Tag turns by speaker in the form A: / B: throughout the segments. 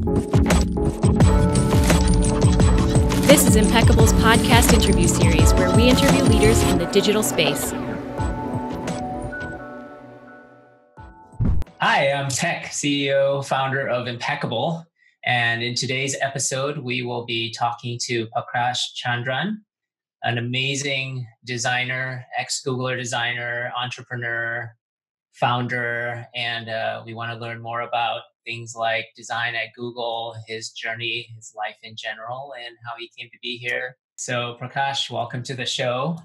A: This is Impekable's podcast interview series where we interview leaders in the digital space.
B: Hi, I'm Pek CEO, founder of Impekable. And in today's episode, we will be talking to Prakash Chandran, an amazing designer, ex Googler designer, entrepreneur, founder. And uh, we want to learn more about things like design at Google, his journey, his life in general, and how he came to be here. So, Prakash, welcome to the show.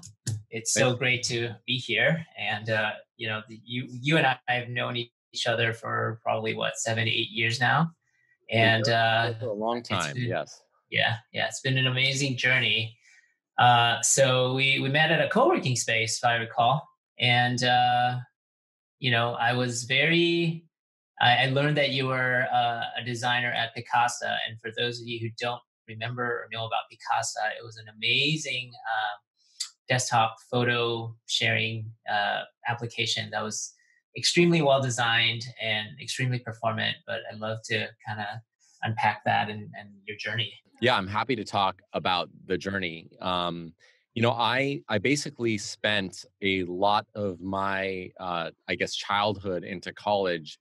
B: It's so great to be here. And, uh, you know, you, you and I have known each other for probably what, seven, eight years now. And uh,
C: for a long time,
B: been,
C: yes.
B: Yeah, yeah, it's been an amazing journey. Uh, so we we met at a co-working space, if I recall, and uh, you know, I was very I, I learned that you were uh, a designer at Picasa, and for those of you who don't remember or know about Picasa, it was an amazing uh, desktop photo sharing uh, application that was extremely well designed and extremely performant. But I'd love to kind of unpack that and, and, your journey.
C: Yeah, I'm happy to talk about the journey. Um, you know, I I basically spent a lot of my uh, I guess childhood into college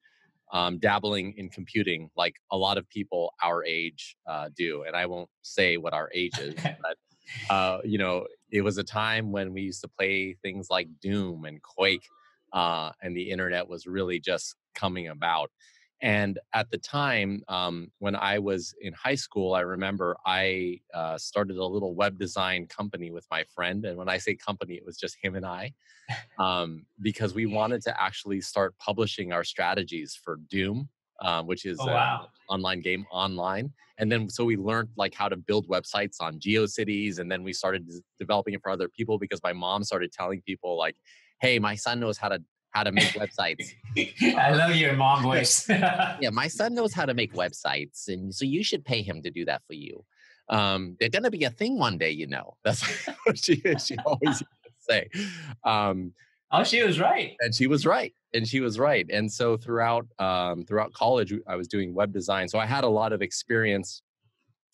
C: um, dabbling in computing like a lot of people our age uh, do. And I won't say what our age is, but uh, you know, it was a time when we used to play things like Doom and Quake, uh, and the internet was really just coming about. And at the time, um, when I was in high school, I remember I uh, started a little web design company with my friend. And when I say company, it was just him and I, um, because we wanted to actually start publishing our strategies for Doom, um, which is
B: oh, wow.
C: an online game online. And then so we learned like how to build websites on GeoCities, and then we started developing it for other people because my mom started telling people like, "Hey, my son knows how to how to make websites.
B: I love your mom voice.
C: yeah, my son knows how to make websites, and so you should pay him to do that for you. Um, they're gonna be a thing one day, you know. That's what she she always say. Um,
B: oh, she was right,
C: and she was right, and she was right. And so throughout um, throughout college, I was doing web design, so I had a lot of experience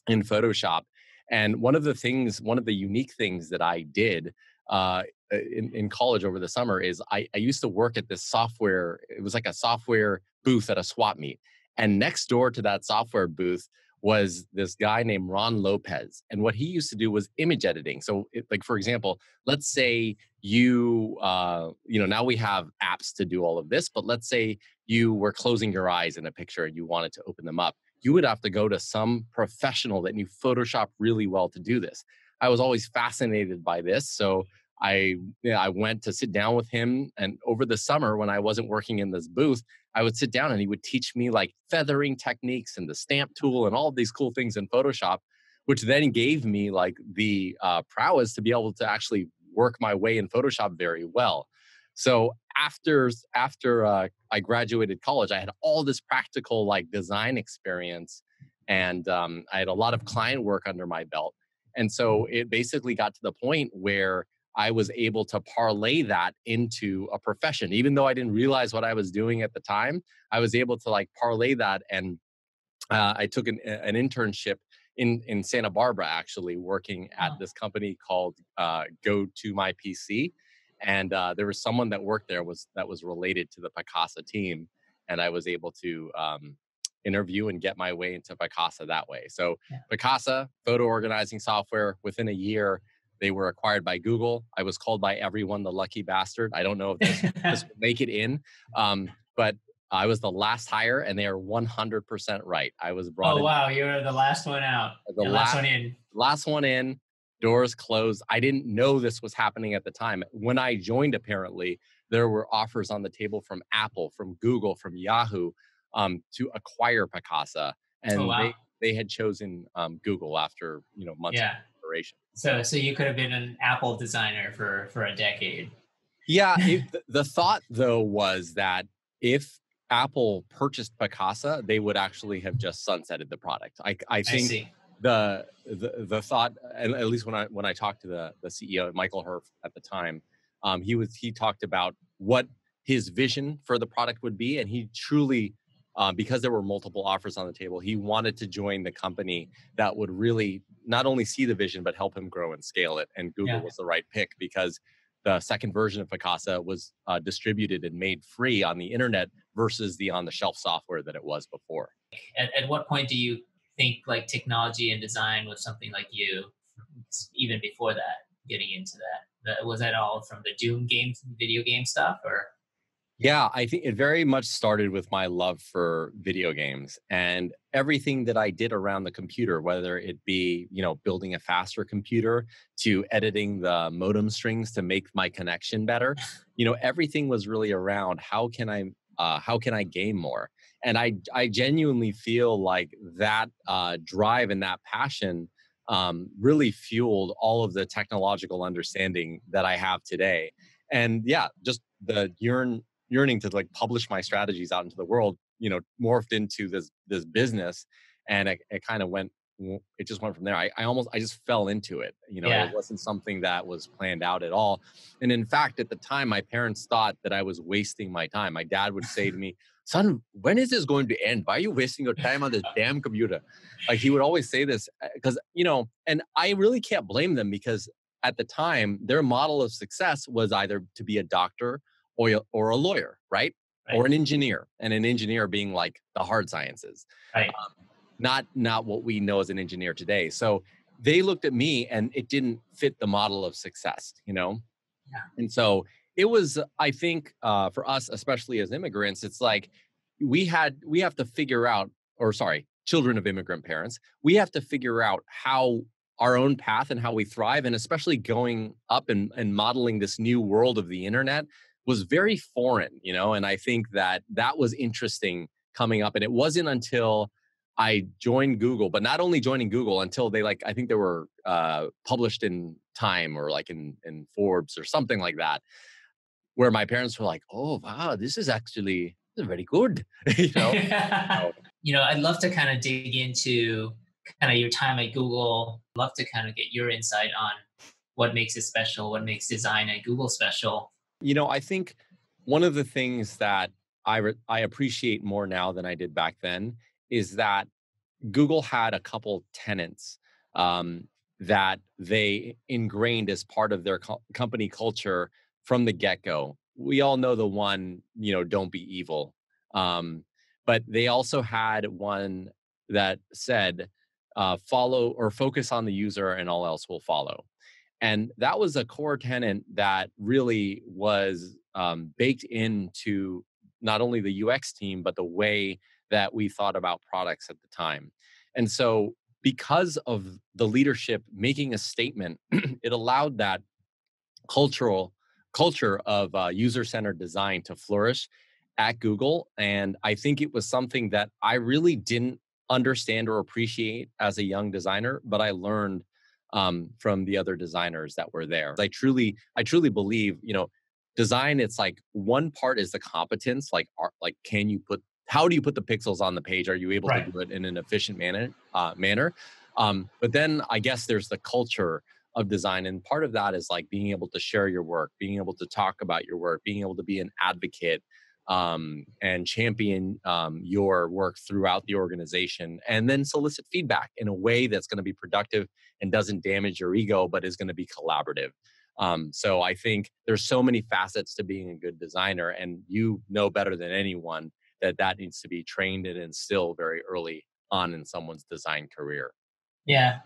C: in Photoshop. And one of the things, one of the unique things that I did uh, in, in college over the summer is I, I used to work at this software. It was like a software booth at a swap meet. And next door to that software booth was this guy named Ron Lopez. And what he used to do was image editing. So, it, like for example, let's say you, uh, you know, now we have apps to do all of this, but let's say you were closing your eyes in a picture and you wanted to open them up. You would have to go to some professional that knew Photoshop really well to do this. I was always fascinated by this. So I you know, I went to sit down with him, and over the summer when I wasn't working in this booth, I would sit down and he would teach me like feathering techniques and the stamp tool and all these cool things in Photoshop, which then gave me like the uh, prowess to be able to actually work my way in Photoshop very well. So after after uh, I graduated college, I had all this practical like design experience, and um, I had a lot of client work under my belt. And so it basically got to the point where I was able to parlay that into a profession. Even though I didn't realize what I was doing at the time, I was able to like parlay that. And uh, I took an, an internship in, in Santa Barbara, actually, working at this company called uh, Go to My PC. And uh, there was someone that worked there was that was related to the Picasa team, and I was able to um, interview and get my way into Picasa that way. So yeah. Picasa photo organizing software within a year they were acquired by Google. I was called by everyone the lucky bastard. I don't know if this, this will make it in, um, but I was the last hire, and they are 100% right. I was brought.
B: Oh
C: in,
B: wow, you were the last one out. The last, last one in.
C: Last one in. Doors closed. I didn't know this was happening at the time. When I joined, apparently there were offers on the table from Apple, from Google, from Yahoo um, to acquire Picasa, oh, and oh, wow. they they had chosen um, Google after you know months yeah.
B: So, so you could have been an Apple designer for for a decade.
C: Yeah, it, the thought though was that if Apple purchased Picasa, they would actually have just sunsetted the product. I, I think
B: I
C: the, the the thought, and at least when I when I talked to the the CEO Michael Herf at the time, um, he was he talked about what his vision for the product would be, and he truly um, because there were multiple offers on the table, he wanted to join the company that would really not only see the vision but help him grow and scale it. And Google yeah. was the right pick because the second version of Picasa was uh, distributed and made free on the internet versus the on-the-shelf software that it was before.
B: At, at what point do you think like technology and design was something like you, even before that, getting into that? Was that all from the Doom games, video game stuff, or?
C: Yeah, I think it very much started with my love for video games and everything that I did around the computer, whether it be, you know, building a faster computer to editing the modem strings to make my connection better. You know, everything was really around how can I uh, how can I game more? And I I genuinely feel like that uh, drive and that passion um, really fueled all of the technological understanding that I have today. And yeah, just the yearn yearning to like publish my strategies out into the world you know morphed into this this business and it, it kind of went it just went from there. I, I almost i just fell into it you know yeah. it wasn't something that was planned out at all and in fact at the time my parents thought that i was wasting my time. My dad would say to me son when is this going to end? Why are you wasting your time on this damn computer? Like he would always say this because uh, you know and i really can't blame them because at the time their model of success was either to be a doctor or, or a lawyer, right? right? Or an engineer, and an engineer being like the hard sciences,
B: right? Um,
C: not not what we know as an engineer today. So they looked at me, and it didn't fit the model of success, you know.
B: Yeah.
C: And so it was, I think, uh, for us, especially as immigrants, it's like we had we have to figure out, or sorry, children of immigrant parents, we have to figure out how our own path and how we thrive and especially going up and, and modeling this new world of the internet was very foreign, you know, and I think that that was interesting coming up. And it wasn't until I joined Google, but not only joining Google until they like, I think they were uh, published in Time or like in, in Forbes or something like that, where my parents were like, oh, wow, this is actually this is very good. you know?
B: you know, I'd love to kind of dig into kind of your time at Google. Love to kind of get your insight on what makes it special, what makes design at Google special.
C: You know, I think one of the things that I re- I appreciate more now than I did back then is that Google had a couple tenants um, that they ingrained as part of their co- company culture from the get go. We all know the one, you know, don't be evil. Um, but they also had one that said, uh, follow or focus on the user and all else will follow. And that was a core tenant that really was um, baked into not only the UX team, but the way that we thought about products at the time. And so, because of the leadership making a statement, it allowed that cultural culture of uh, user-centered design to flourish at Google. And I think it was something that I really didn't understand or appreciate as a young designer, but I learned um, from the other designers that were there. I truly, I truly believe, you know, design. It's like one part is the competence, like art, like can you put, how do you put the pixels on the page? Are you able right. to do it in an efficient manner? Uh, manner. Um, but then I guess there's the culture of design, and part of that is like being able to share your work, being able to talk about your work, being able to be an advocate um, and champion um, your work throughout the organization and then solicit feedback in a way that's going to be productive and doesn't damage your ego but is going to be collaborative. Um, so i think there's so many facets to being a good designer and you know better than anyone that that needs to be trained and instilled very early on in someone's design career.
B: Yeah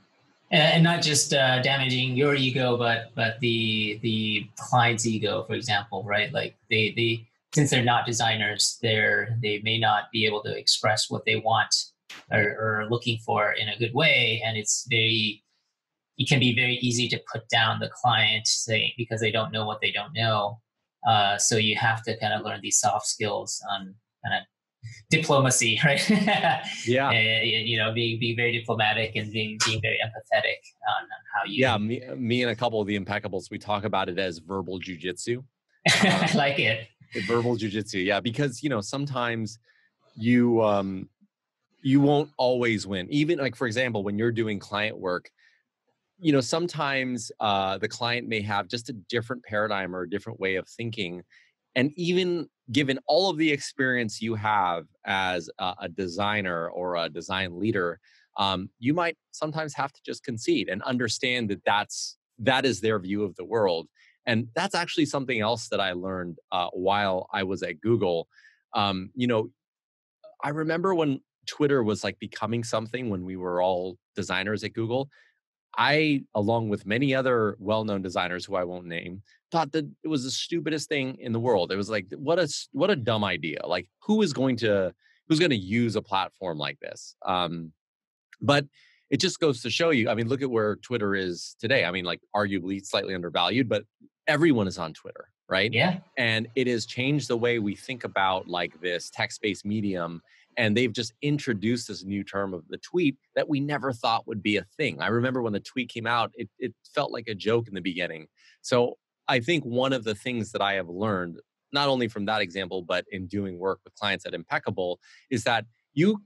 B: and not just uh, damaging your ego but but the the client's ego for example right? Like they they since they're not designers, they're they may not be able to express what they want or, or looking for in a good way, and it's very it can be very easy to put down the client say, because they don't know what they don't know. Uh, so you have to kind of learn these soft skills on kind of diplomacy, right?
C: yeah. Uh,
B: you know, being being very diplomatic and being being very empathetic on, on how you.
C: Yeah, me, me and a couple of the Impekables, we talk about it as verbal jujitsu.
B: I like it
C: verbal jujitsu, yeah, because you know sometimes you um you won't always win. Even like for example, when you're doing client work, you know sometimes uh, the client may have just a different paradigm or a different way of thinking, and even given all of the experience you have as a, a designer or a design leader, um, you might sometimes have to just concede and understand that that's that is their view of the world. And that's actually something else that I learned uh, while I was at Google. Um, you know, I remember when Twitter was like becoming something when we were all designers at Google. I, along with many other well-known designers who I won't name, thought that it was the stupidest thing in the world. It was like, what a what a dumb idea. Like, who is going to who's going to use a platform like this? Um, but it just goes to show you. I mean, look at where Twitter is today. I mean, like arguably slightly undervalued, but everyone is on Twitter, right?
B: Yeah.
C: And it has changed the way we think about like this text-based medium and they've just introduced this new term of the tweet that we never thought would be a thing. I remember when the tweet came out, it, it felt like a joke in the beginning. So I think one of the things that I have learned, not only from that example, but in doing work with clients at Impekable, is that you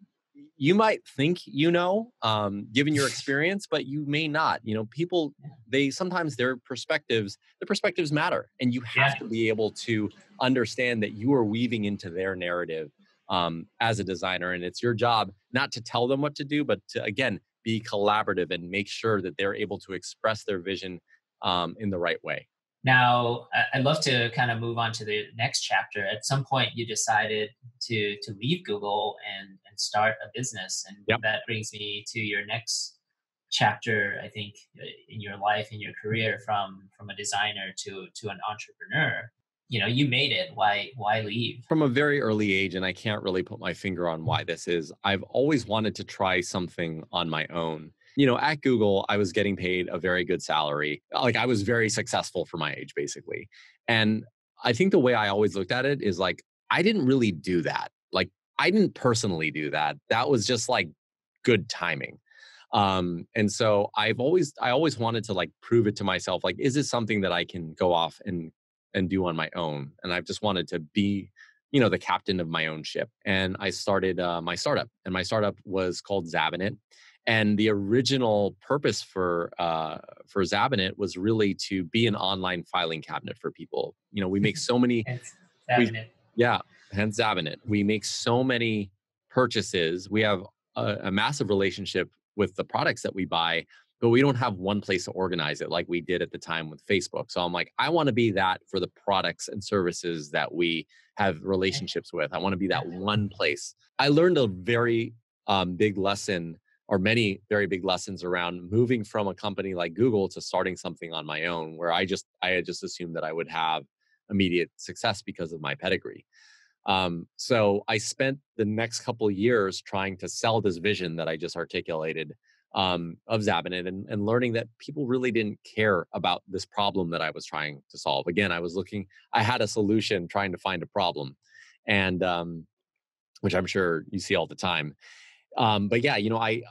C: you might think you know um, given your experience but you may not you know people they sometimes their perspectives their perspectives matter and you have yeah. to be able to understand that you are weaving into their narrative um, as a designer. And it's your job not to tell them what to do, but to, again, be collaborative and make sure that they're able to express their vision um, in the right way.
B: Now, I'd love to kind of move on to the next chapter. At some point, you decided to to leave Google and and start a business, and yep. that brings me to your next chapter. I think uh, in your life, in your career, from from a designer to to an entrepreneur. You know you made it. Why why leave?
C: From a very early age and i can't really put my finger on why this is i've always wanted to try something on my own. You know at google i was getting paid a very good salary. Like i was very successful for my age basically. And i think the way i always looked at it is like i didn't really do that. Like i didn't personally do that that was just like good timing um and so i've always i always wanted to like prove it to myself like is this something that i can go off and and do on my own. And I've just wanted to be, you know, the captain of my own ship. And I started uh, my startup, and my startup was called Zabinit. And the original purpose for uh, for Zabinit was really to be an online filing cabinet for people. You know, we make so many. we, yeah, hence Zabinit. We make so many purchases. We have a, a massive relationship with the products that we buy but we don't have one place to organize it like we did at the time with Facebook. So I'm like, I want to be that for the products and services that we have relationships with. I want to be that one place. I learned a very um, big lesson or many very big lessons around moving from a company like Google to starting something on my own where I just I had just assumed that I would have immediate success because of my pedigree. Um, so I spent the next couple years trying to sell this vision that I just articulated um, of Zabinit and, and learning that people really didn't care about this problem that I was trying to solve. Again, I was looking, I had a solution trying to find a problem, and um, which I'm sure you see all the time. Um, but yeah, you know, I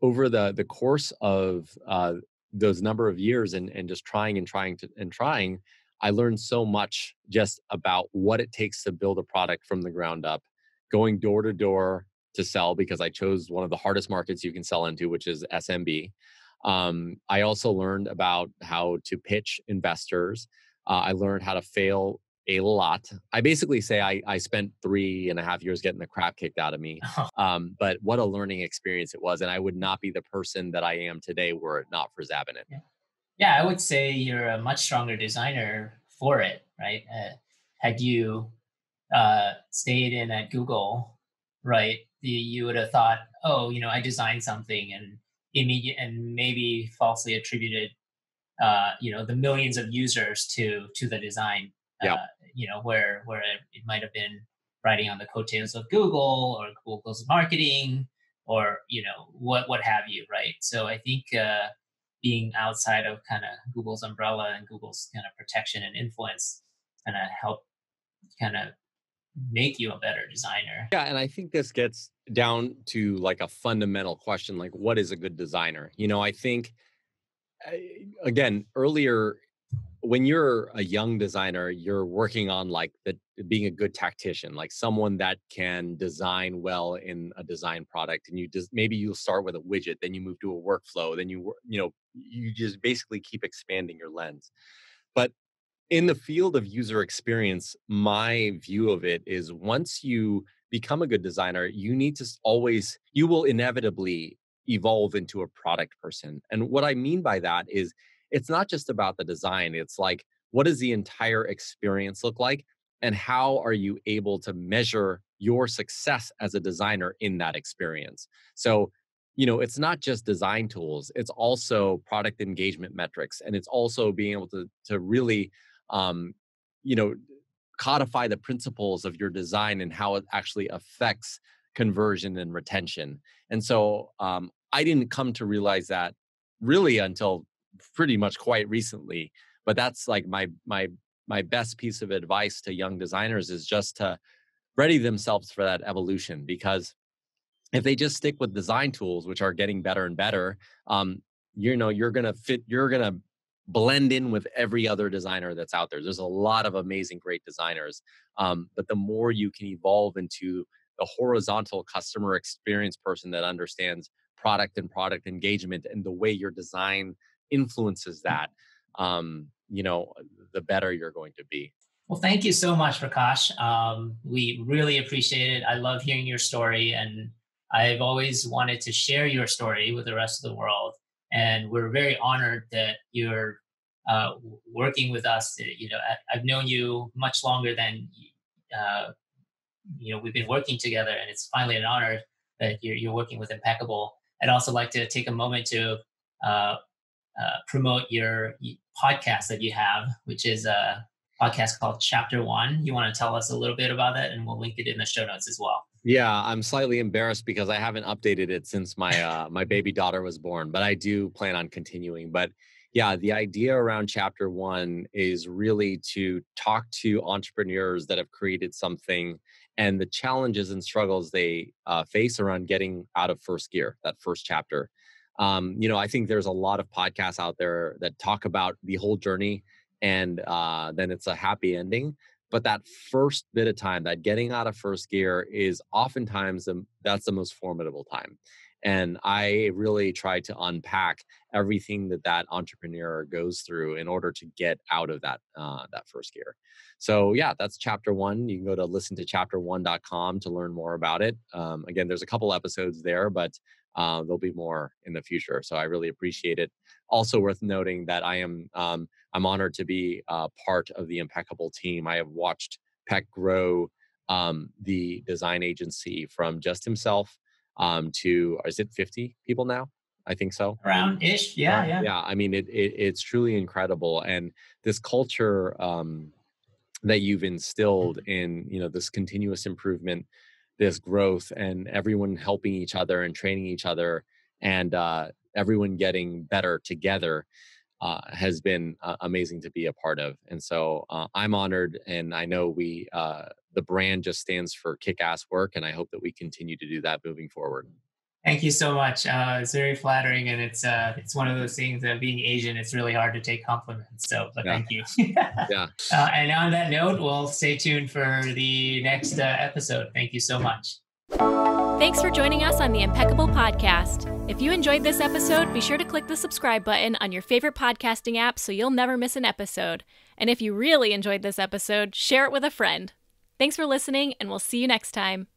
C: over the the course of uh, those number of years and and just trying and trying to and trying, I learned so much just about what it takes to build a product from the ground up, going door to door, to sell because I chose one of the hardest markets you can sell into, which is SMB. Um, I also learned about how to pitch investors. Uh, I learned how to fail a lot. I basically say I, I spent three and a half years getting the crap kicked out of me. Um, but what a learning experience it was. And I would not be the person that I am today were it not for Zabinit.
B: Yeah. Yeah, I would say you're a much stronger designer for it, right? Uh, had you uh, stayed in at Google, right, the, you would have thought, oh, you know, I designed something and immediate and maybe falsely attributed, uh, you know, the millions of users to to the design.
C: Yeah.
B: Uh, you know, where where it, it might have been riding on the coattails of Google or Google's marketing or you know what what have you, right? So I think uh, being outside of kind of Google's umbrella and Google's kind of protection and influence kind of help kind of make you a better designer.
C: Yeah, and I think this gets down to like a fundamental question like what is a good designer? You know, I think eh, again, earlier when you're a young designer, you're working on like the being a good tactician, like someone that can design well in a design product and you just maybe you'll start with a widget, then you move to a workflow, then you you know, you just basically keep expanding your lens. But in the field of user experience, my view of it is once you become a good designer, you need to always, you will inevitably evolve into a product person. And what I mean by that is it's not just about the design, it's like, what does the entire experience look like? And how are you able to measure your success as a designer in that experience? So, you know, it's not just design tools, it's also product engagement metrics. And it's also being able to, to really, um, you know, codify the principles of your design and how it actually affects conversion and retention. And so um, I didn't come to realize that really until pretty much quite recently. But that's like my my my best piece of advice to young designers is just to ready themselves for that evolution because if they just stick with design tools which are getting better and better um, you know you're gonna fit you're gonna blend in with every other designer that's out there there's a lot of amazing great designers um, but the more you can evolve into the horizontal customer experience person that understands product and product engagement and the way your design influences that um, you know the better you're going to be.
B: Well thank you so much prakash. Um, we really appreciate it. I love hearing your story and i've always wanted to share your story with the rest of the world and we're very honored that you're uh, working with us you know i've known you much longer than uh, you know we've been working together and it's finally an honor that you're, you're working with Impekable. I'd also like to take a moment to uh, uh, promote your podcast that you have, which is a podcast called Chapter One. You want to tell us a little bit about that, and we'll link it in the show notes as well.
C: Yeah, I'm slightly embarrassed because I haven't updated it since my uh, my baby daughter was born, but I do plan on continuing. But yeah, the idea around Chapter One is really to talk to entrepreneurs that have created something and the challenges and struggles they uh, face around getting out of first gear, that first chapter um, you know, I think there's a lot of podcasts out there that talk about the whole journey and uh, then it's a happy ending. But that first bit of time, that getting out of first gear is oftentimes the, that's the most formidable time. And I really try to unpack everything that that entrepreneur goes through in order to get out of that uh, that first gear. So yeah, that's chapter one. You can go to listen to chapter1.com to learn more about it. Um, again, there's a couple episodes there, but uh, there'll be more in the future. So I really appreciate it. Also worth noting that I am um, I'm honored to be uh, part of the Impekable team. I have watched Pek grow um, the design agency from just himself um, to is it 50 people now? I think so.
B: Around ish, yeah, yeah.
C: Yeah, I mean it, it, it's truly incredible, and this culture um, that you've instilled in you know this continuous improvement this growth and everyone helping each other and training each other and uh, everyone getting better together uh, has been uh, amazing to be a part of. And so uh, I'm honored, and I know we, uh, the brand just stands for kick ass work, and I hope that we continue to do that moving forward.
B: Thank you so much. Uh, it's very flattering, and it's uh, it's one of those things that being Asian, it's really hard to take compliments. So, but yeah. thank you. yeah. Uh, and on that note, we'll stay tuned for the next uh, episode. Thank you so much.
A: Thanks for joining us on the Impekable Podcast. If you enjoyed this episode, be sure to click the subscribe button on your favorite podcasting app so you'll never miss an episode. And if you really enjoyed this episode, share it with a friend. Thanks for listening, and we'll see you next time.